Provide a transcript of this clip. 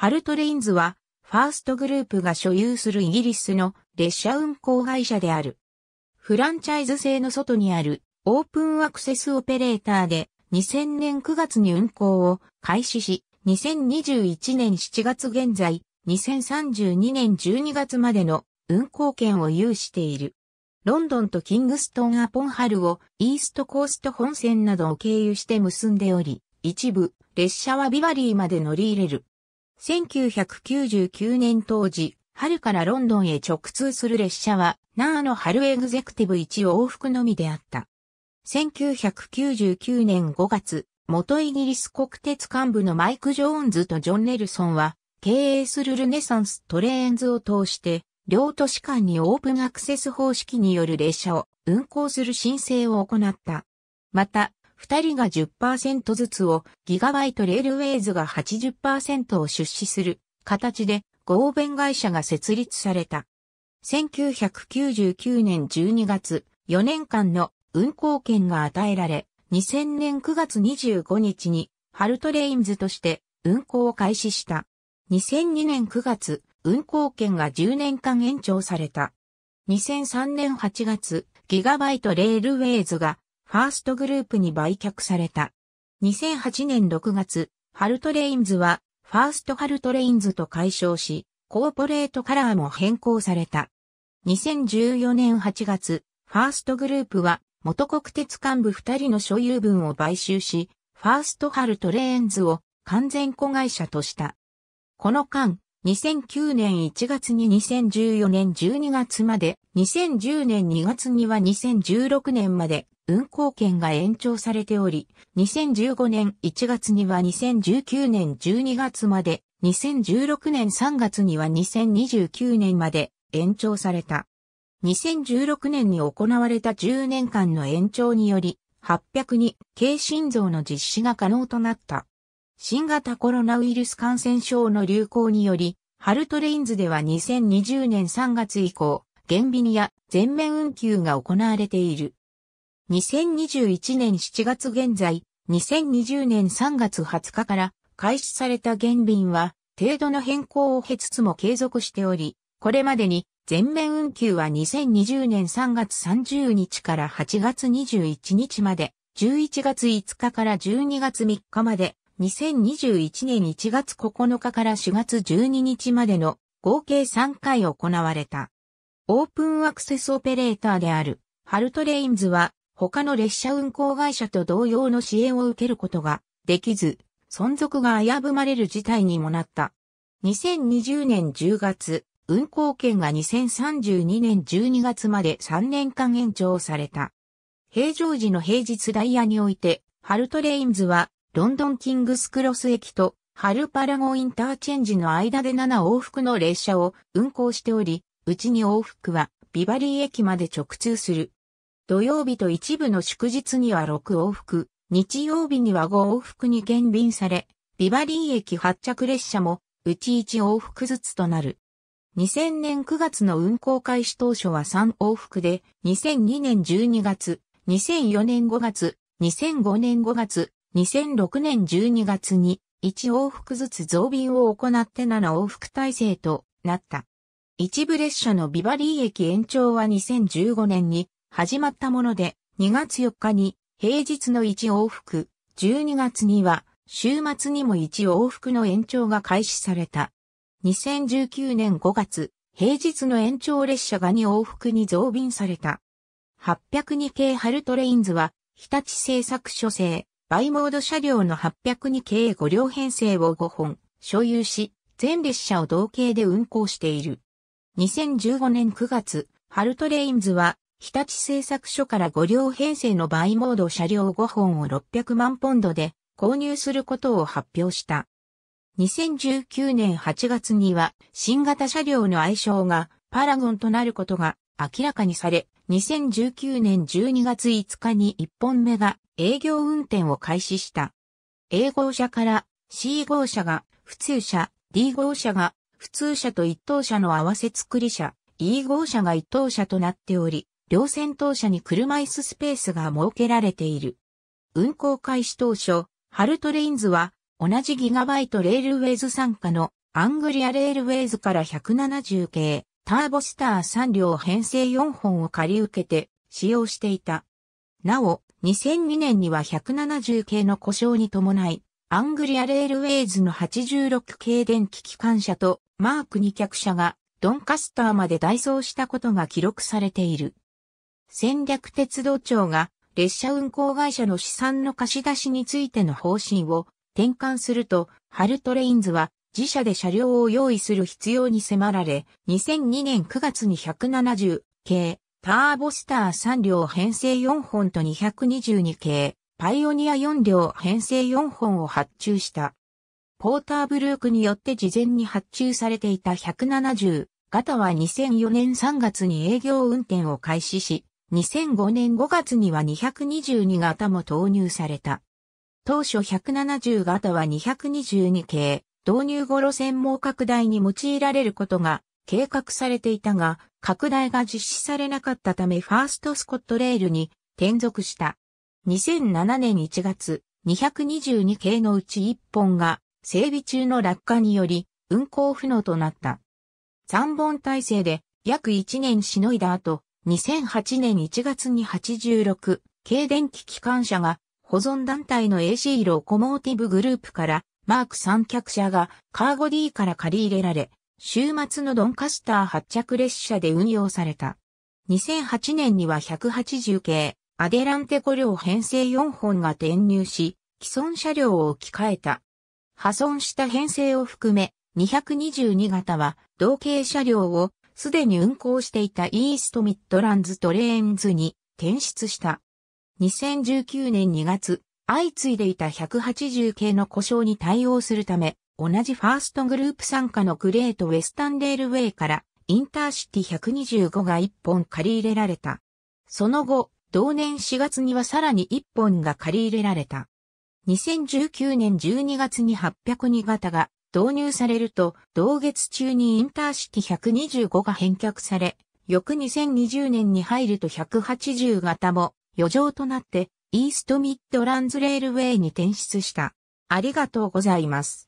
ハルトレインズは、ファーストグループが所有するイギリスの列車運行会社である。フランチャイズ制の外にあるオープンアクセスオペレーターで2000年9月に運行を開始し、2021年7月現在、2032年12月までの運行権を有している。ロンドンとキングストンアポンハルをイーストコースト本線などを経由して結んでおり、一部列車はビバリーまで乗り入れる。1999年当時、春からロンドンへ直通する列車は、ナーの春エグゼクティブ1往復のみであった。1999年5月、元イギリス国鉄幹部のマイク・ジョーンズとジョン・ネルソンは、経営するルネサンストレーンズを通して、両都市間にオープンアクセス方式による列車を運行する申請を行った。また、二人が10%ずつをギガバイトレールウェイズが80%を出資する形で合弁会社が設立された。1999年12月、4年間の運行権が与えられ、2000年9月25日にハルトレインズとして運行を開始した。2002年9月、運行権が10年間延長された。2003年8月、ギガバイトレールウェイズがファーストグループに売却された。2008年6月、ハルトレインズはファーストハルトレインズと改称し、コーポレートカラーも変更された。2014年8月、ファーストグループは元国鉄幹部2人の所有分を買収し、ファーストハルトレーンズを完全子会社とした。この間、2009年1月に2014年12月まで、2010年2月には2016年まで運行権が延長されており、2015年1月には2019年12月まで、2016年3月には2029年まで延長された。2016年に行われた10年間の延長により、800に軽心臓の実施が可能となった。新型コロナウイルス感染症の流行により、ハルトレインズでは2020年3月以降、減便や全面運休が行われている。2021年7月現在、2020年3月20日から開始された減便は、程度の変更を経つつも継続しており、これまでに全面運休は2020年3月30日から8月21日まで、11月5日から12月3日まで、2021年1月9日から4月12日までの合計3回行われた。オープンアクセスオペレーターであるハルトレインズは他の列車運行会社と同様の支援を受けることができず、存続が危ぶまれる事態にもなった。2020年10月、運行権が2032年12月まで3年間延長された。平常時の平日ダイヤにおいて、ハルトレインズは、ロンドンキングスクロス駅とハルパラゴインターチェンジの間で7往復の列車を運行しており、うちに往復はビバリー駅まで直通する。土曜日と一部の祝日には6往復、日曜日には5往復に減便され、ビバリー駅発着列車もうち1往復ずつとなる。2000年9月の運行開始当初は3往復で、2002年12月、2004年5月、2005年5月、2006年12月に1往復ずつ増便を行って7往復体制となった。一部列車のビバリー駅延長は2015年に始まったもので、2月4日に平日の1往復、12月には週末にも1往復の延長が開始された。2019年5月、平日の延長列車が2往復に増便された。802系ハルトレインズは、日立製作所製、バイモード車両の802系5両編成を5本、所有し、全列車を同型で運行している。2015年9月、ハルトレインズは、日立製作所から5両編成のバイモード車両5本を600万ポンドで購入することを発表した。2019年8月には新型車両の愛称がパラゴンとなることが明らかにされ、2019年12月5日に1本目が営業運転を開始した。A 号車から C 号車が普通車、D 号車が普通車と一等車の合わせ作り車、E 号車が一等車となっており、両先頭車に車椅子スペースが設けられている。運行開始当初、ハルトレインズは同じギガバイトレールウェイズ参加のアングリアレールウェイズから170系、ターボスター3両編成4本を借り受けて使用していた。なお、2002年には170系の故障に伴い、アングリアレールウェイズの86系電気機関車とマーク2脚車がドンカスターまで代走したことが記録されている。戦略鉄道庁が列車運行会社の資産の貸し出しについての方針を転換すると、ハルトレインズは自社で車両を用意する必要に迫られ、2002年9月に170系ターボスター3両編成4本と222系パイオニア4両編成4本を発注した。ポーターブルークによって事前に発注されていた170型は2004年3月に営業運転を開始し、2005年5月には222型も投入された。当初170型は222系導入後路線網拡大に用いられることが計画されていたが、拡大が実施されなかったためファーストスコットレールに転属した。2007年1月、222系のうち1本が整備中の落下により運行不能となった。3本体制で約1年しのいだ後、2008年1月に86系電気機関車が保存団体の AC ロコモーティブグループからマーク三脚車がカーゴ D から借り入れられ、週末のドンカスター発着列車で運用された。2008年には180系、アデランテ5両編成4本が転入し、既存車両を置き換えた。破損した編成を含め、222型は同型車両をすでに運行していたイーストミッドランズトレーンズに転出した。2019年2月、相次いでいた180系の故障に対応するため、同じファーストグループ傘下のグレートウェスタンレールウェイからインターシティ125が1本借り入れられた。その後、同年4月にはさらに1本が借り入れられた。2019年12月に802型が導入されると、同月中にインターシティ125が返却され、翌2020年に入ると180型も余剰となってイーストミッドランズレールウェイに転出した。ありがとうございます。